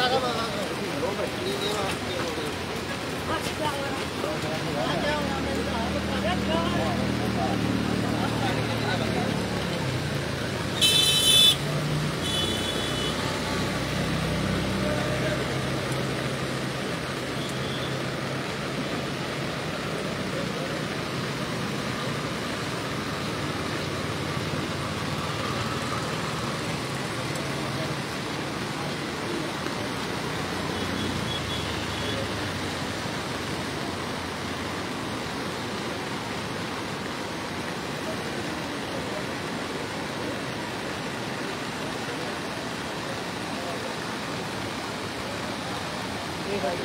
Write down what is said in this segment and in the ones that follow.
得噶嘛。唔好。啊 Thank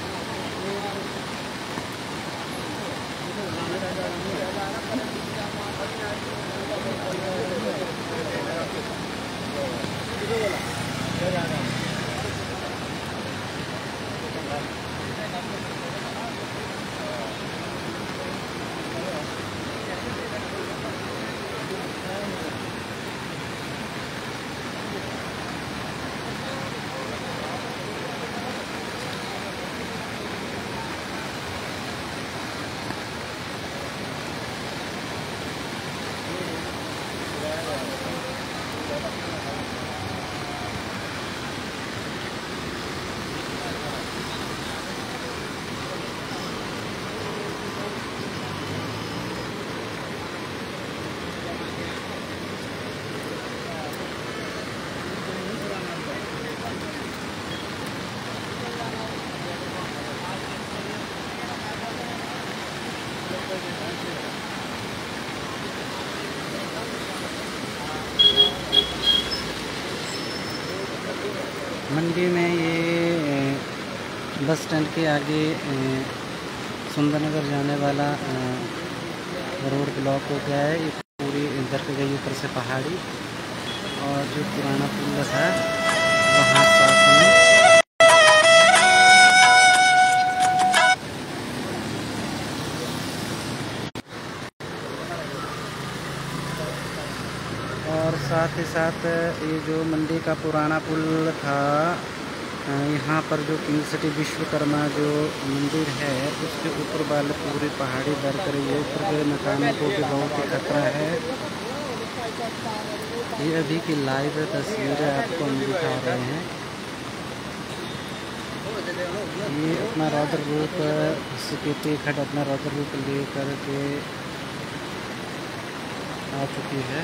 you. मंडी में ये bus stand के आगे सुंदरनगर जाने वाला रोड ब्लॉक हो गया है। ये पूरी के गई ऊपर से पहाड़ी और जो पुराना पुल था वहाँ साथ और साथ ही साथ ये जो मंडी का पुराना पुल था यहाँ पर जो किंग सिटी विश्वकर्मा जो मंदिर है, उसके ऊपर वाले पूरी पहाड़ी दर कर ये ऊपर के मकानों को भी बहुत ही खतरा है। ये अभी की लाइव तस्वीरें आपको हम दिखा रहे हैं। ये अपना रौद्र रूप सिक्योरिटी खट अपना रौद्र रूप लेकर के आ चुकी है।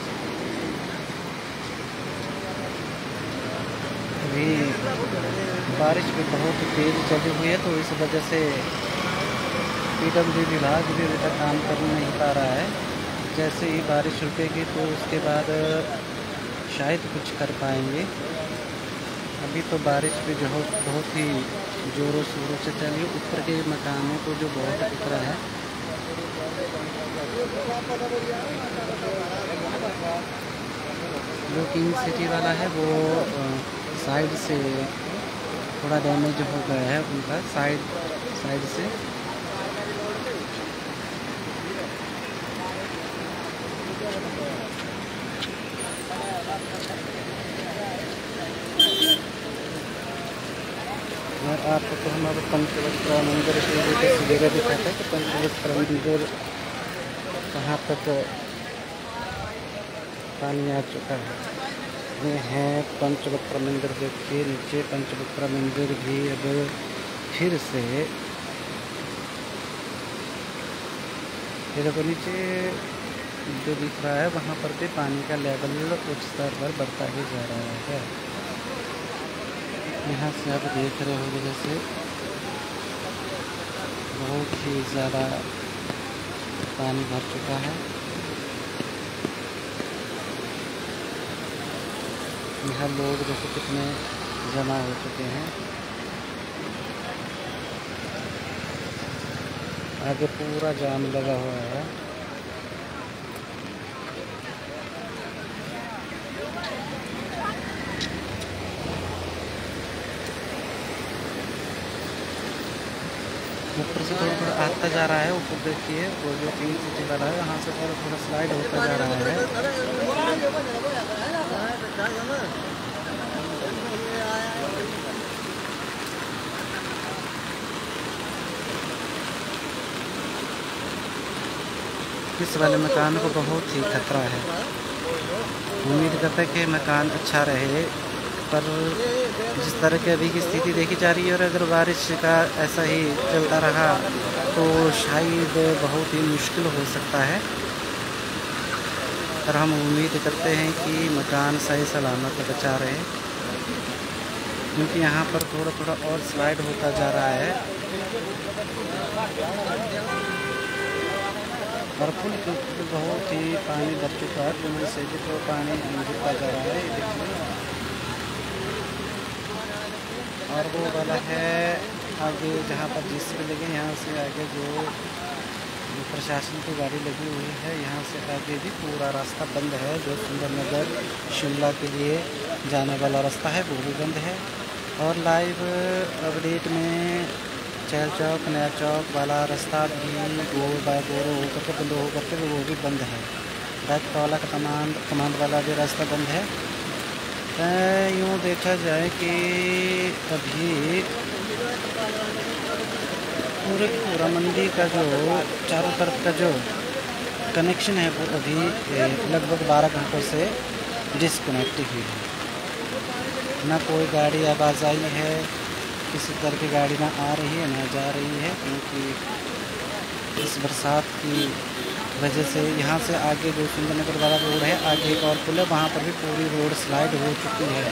बारिश भी बहुत तेज़ चली हुई है तो इस वजह से पीडब्ल्यू विभाग भी अभी तक काम कर नहीं पा रहा है। जैसे ही बारिश रुकेगी तो उसके बाद शायद कुछ कर पाएँगे। अभी तो बारिश भी जो बहुत ही ज़ोरों शोरों से चली ऊपर के मकानों को जो बहुत खतरा है। जो किंग सिटी वाला है, वो साइड से थोड़ा डैमेज हो गया है उनका साइड साइड से। और आपको तो हमारे पंचवक्र मंदिर तस्वीरें दिखाते हैं कि पंचवक्र मंदिर कहाँ तक पानी आ चुका है? ये है। पंचवक्र मंदिर देखिए नीचे पंचवक्र मंदिर भी अब फिर से। ये देखो नीचे जो दिख रहा है, वहाँ पर भी पानी का लेवल उच्च स्तर पर बढ़ता ही जा रहा है। यहाँ से आप देख रहे हो जैसे बहुत ही ज़्यादा पानी भर चुका है। यहाँ लोग देखो कितने जमा हो चुके हैं। आगे पूरा जाम लगा हुआ है। ऊपर से थोड़ा थोड़ा आता जा रहा है, ऊपर देखिए वो जो तीन सिटी वाला है वहाँ से थोड़ा थोड़ा स्लाइड होता जा रहा है। इस वाले मकान को बहुत ही खतरा है। उम्मीद करते हैं कि मकान अच्छा रहे, पर जिस तरह की अभी की स्थिति देखी जा रही है और अगर बारिश का ऐसा ही चलता रहा तो शायद बहुत ही मुश्किल हो सकता है। पर हम उम्मीद करते हैं कि मकान सही सलामत बचा रहे। क्योंकि यहाँ पर थोड़ा थोड़ा और स्लाइड होता जा रहा है। ऊपर बहुत ही पानी भर चुका है पुल से भी तो पानी गिरता जा रहा है देखिए। और वो वाला है, आगे जहाँ पर जिस भी लगे, यहाँ से आगे जो प्रशासन की गाड़ी लगी हुई है, यहाँ से आगे भी पूरा रास्ता बंद है, जो सुंदरनगर, शिमला के लिए जाने वाला रास्ता है, वो भी बंद है। और लाइव अपडेट में चहल चौक, नया चौक वाला रास्ता भी गोल बाय गोल होकर के बंद होकर के वो भी बंद है। बैक वाला का कमांड कमांड वाला भी रास्ता बंद है। यूँ देखा जाए कि अभी पूरे पूरा मंडी का जो, चारों तरफ़ का जो कनेक्शन है, वो अभी लगभग बारह घंटों से डिसकनेक्ट हुई है। ना कोई गाड़ी आवाज़ आई है किसी तरह की गाड़ी ना आ रही है, ना जा रही है, क्योंकि इस बरसात की वजह से यहाँ से आगे जो सुंदरनगर वाला रोड है, आगे एक और पुल है, वहाँ पर भी पूरी रोड स्लाइड हो चुकी है।